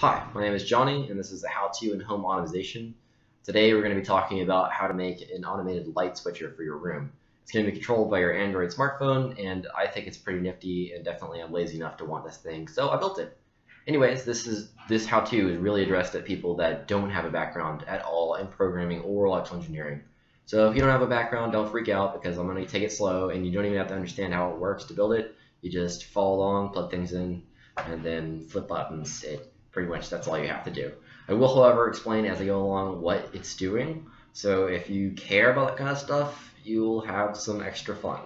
Hi, my name is Johnny, and this is the How-To in Home Automation. Today we're going to be talking about how to make an automated light switcher for your room. It's going to be controlled by your Android smartphone, and I think it's pretty nifty, and definitely I'm lazy enough to want this thing, so I built it. Anyways, this is this how-to is really addressed at people that don't have a background at all in programming or electrical engineering. So if you don't have a background, don't freak out because I'm going to take it slow, and you don't even have to understand how it works to build it. You just follow along, plug things in, and then flip buttons. It pretty much that's all you have to do. I will, however, explain as I go along what it's doing. So if you care about that kind of stuff, you'll have some extra fun.